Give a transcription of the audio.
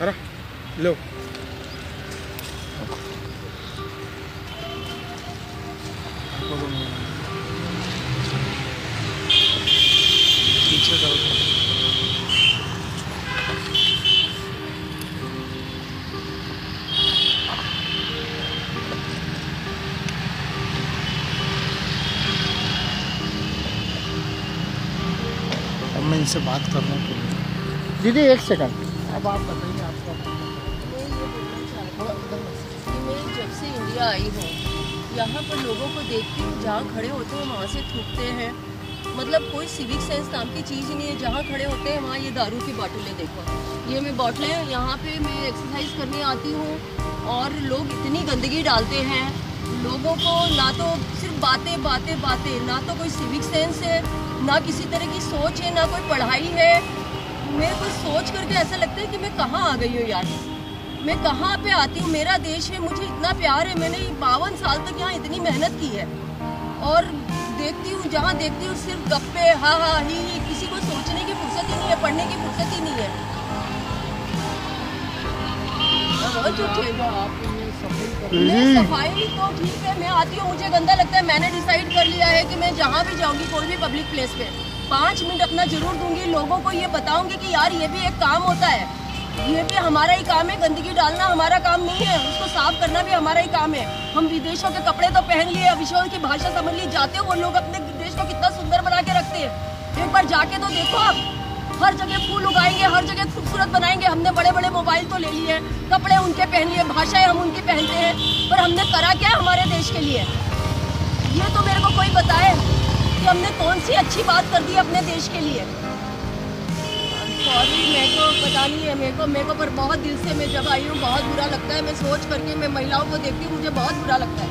अरे लो। अब मैं इनसे बात कर रहा हूँ दीदी एक सेकंड। अब आप बताइए आपका मैं जब से इंडिया आई हूँ, यहाँ पर लोगों को देखती हूँ, जहाँ खड़े होते हैं, वहाँ से थूकते हैं। मतलब कोई सिविक सेंस नाम की चीज़ ही नहीं है। जहाँ खड़े होते हैं, वहाँ ये दारू की बॉटलें देखो। ये मैं बोतलें यहाँ पे मैं एक्सरसाइज करने आती हूँ और लोग इतनी गंदगी डालते हैं। लोगों को ना तो सिर्फ़ बातें बातें बातें, ना तो कोई सिविक सेंस है, ना किसी तरह की सोच है, ना कोई पढ़ाई है मेरे को सोच करके ऐसा लगता है कि मैं कहाँ आ गई हूँ यार। मैं कहाँ पे आती हूँ? मेरा देश है मुझे इतना प्यार है। मैंने बावन साल तक यहाँ इतनी मेहनत की है। और देखती हूँ जहाँ देखती हूँ सिर्फ़ गप्पे हाँ हाँ ही ही किसी को सोचने की फुर्सत ही नहीं है पढ़ने की फुर्सत ही नहीं है। सफ़ाई तो ठीक है मैं आती हूँ मुझे गंदा लगता है। मैंने डिसाइड कर लिया है कि मैं जहाँ भी जाऊँगी कोई भी पब्लिक प्लेस पे। पाँच मिनट अपना ज़रूर दूँगी। लोगों को ये बताऊँगी कि यार, ये भी एक काम होता है। ये भी हमारा ही काम है, गंदगी डालना हमारा काम नहीं है, उसको साफ़ करना भी हमारा ही काम है। हम विदेशों के कपड़े तो पहन लिए विदेशों की भाषा समझ ली, जाते हो वो लोग अपने देश को कितना सुंदर बना के रखते हैं। एक बार जाके तो देखो आप, हर जगह फूल उगाएँगे, हर जगह खूबसूरत बनाएँगे। हमने बड़े बड़े मोबाइल तो ले लिए कपड़े उनके पहन लिए, भाषाएँ हम उनकी पहनते हैं, पर हमने करा क्या हमारे देश के लिए? ये तो मेरे को कोई बताए। कि हमने कौन सी अच्छी बात कर दी अपने देश के लिए? सॉरी मेरे को पता नहीं है मेरे को मेरे को पर बहुत दिल से मैं जब आई हूँ बहुत बुरा लगता है। मैं सोच करके मैं महिलाओं को देखती हूँ मुझे बहुत बुरा लगता है।